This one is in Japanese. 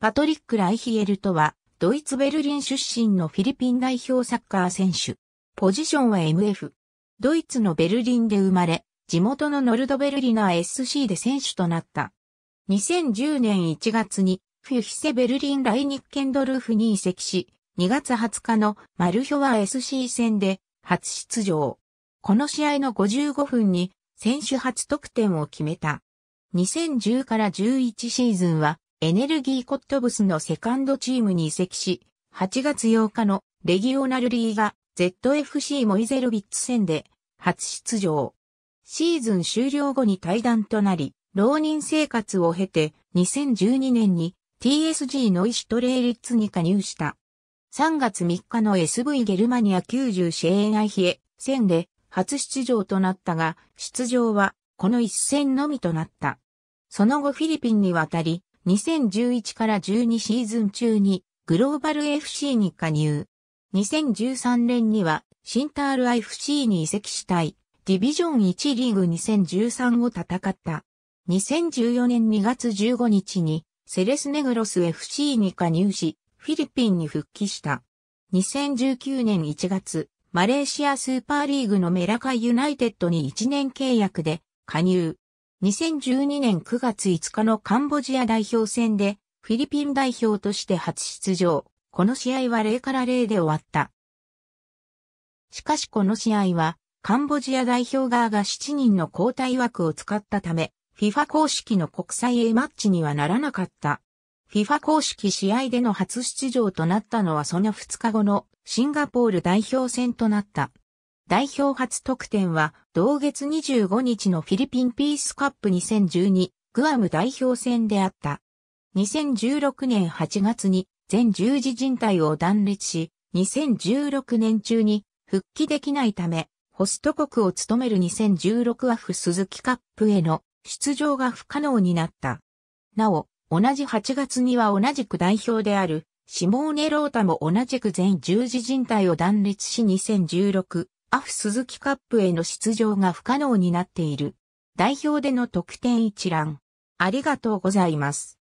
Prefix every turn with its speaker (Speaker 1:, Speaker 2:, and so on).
Speaker 1: パトリック・ライヒエルとは、ドイツ・ベルリン出身のフィリピン代表サッカー選手。ポジションは MF。ドイツのベルリンで生まれ、地元のノルドベルリナー SC で選手となった。2010年1月にフュヒセベルリン・ライニッケンドルフに移籍し、2月20日のマルヒョワ SC 戦で初出場。この試合の55分に選手初得点を決めた。2010から11シーズンはエネルギーコットブスのセカンドチームに移籍し、8月8日のレギオナルリーガ ZFC モイゼルビッツ戦で初出場。シーズン終了後に退団となり、浪人生活を経て2012年に TSG ノイシュトレーリッツに加入した。3月3日の SV ゲルマニア90シェーンアイヒエ戦で初出場となったが、出場はこの一戦のみとなった。その後フィリピンに渡り、2011から12シーズン中にグローバル FC に加入。2013年にはシンタール FC に移籍したい。ディビジョン1リーグ2013を戦った。2014年2月15日にセレスネグロス FC に加入し、フィリピンに復帰した。2019年1月、マレーシアスーパーリーグのメラカユナイテッドに1年契約で加入。2012年9月5日のカンボジア代表戦でフィリピン代表として初出場。この試合は0から0で終わった。しかしこの試合はカンボジア代表側が7人の交代枠を使ったため、FIFA 公式の国際 A マッチにはならなかった。FIFA 公式試合での初出場となったのはその2日後のシンガポール代表戦となった。代表初得点は同月25日のフィリピンピースカップ2012グアム代表戦であった。2016年8月に全十字靭帯を断裂し、2016年中に復帰できないため、ホスト国を務める2016アフ鈴木カップへの出場が不可能になった。なお、同じ8月には同じく代表であるシモーネ・ロータも同じく全十字靭帯を断裂し2016アフ鈴木カップへの出場が不可能になっている。代表での得点一覧。ありがとうございます。